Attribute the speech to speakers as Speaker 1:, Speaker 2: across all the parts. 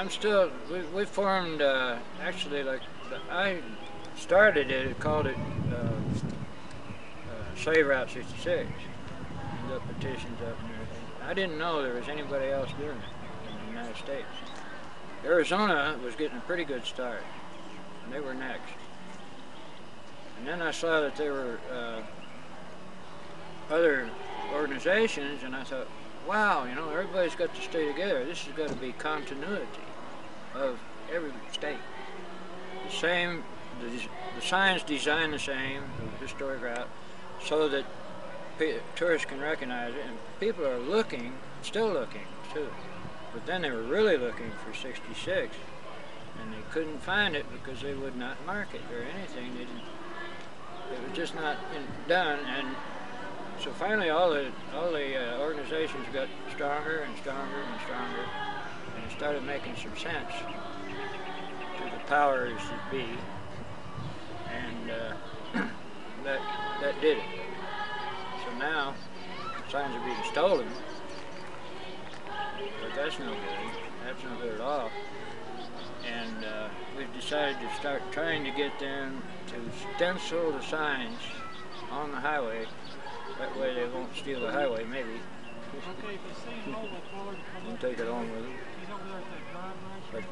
Speaker 1: I'm still, we, we formed, uh, actually, like, I started it, called it uh, uh, Save Route 66. And the petitions up and everything. I didn't know there was anybody else doing it in the United States. Arizona was getting a pretty good start, and they were next. And then I saw that there were uh, other organizations, and I thought, wow, you know, everybody's got to stay together. This has got to be continuity of every state. The same, the, the signs designed the same, the historic route, so that tourists can recognize it, and people are looking, still looking too. But then they were really looking for 66, and they couldn't find it because they would not mark it or anything. They didn't, it was just not done, and so finally all the all the uh, organizations got stronger and stronger and stronger, and it started making some sense to the powers that be, and uh, that that did it. So now signs are being stolen, but that's no good. That's no good at all. And uh, we've decided to start trying to get them to stencil the signs on the highway. That way they won't steal the highway, maybe.
Speaker 2: Okay, if you see over forward, come
Speaker 1: And take it on with them.
Speaker 2: He's over there at that drive
Speaker 1: But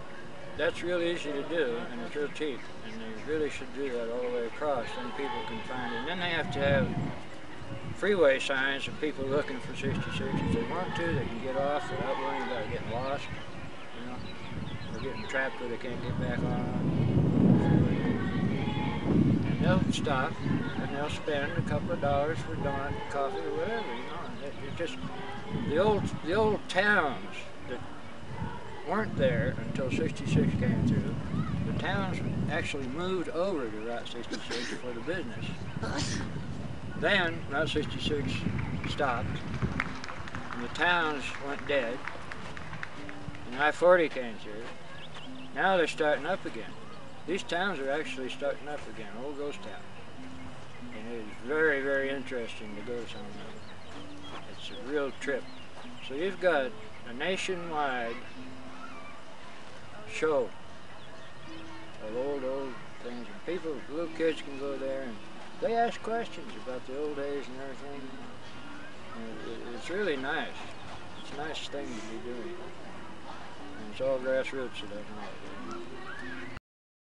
Speaker 1: that's real easy to do, and it's real cheap. And they really should do that all the way across, then people can find it. And then they have to have freeway signs of people looking for 66. If they want to, they can get off without worrying about getting lost, you know, or getting trapped where they can't get back on. They'll stop, and they'll spend a couple of dollars for donut, coffee, or whatever, you know. It, it just the old the old towns that weren't there until 66 came through. The towns actually moved over to Route 66 for the business. Then Route 66 stopped, and the towns went dead, and I-40 came through. Now they're starting up again. These towns are actually starting up again, old ghost town. And it is very, very interesting to go to some of them. It's a real trip. So you've got a nationwide show of old, old things. And people, little kids can go there and they ask questions about the old days and everything. And it's really nice. It's a nice thing to be doing. And it's all grassroots, so that's not.